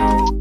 you.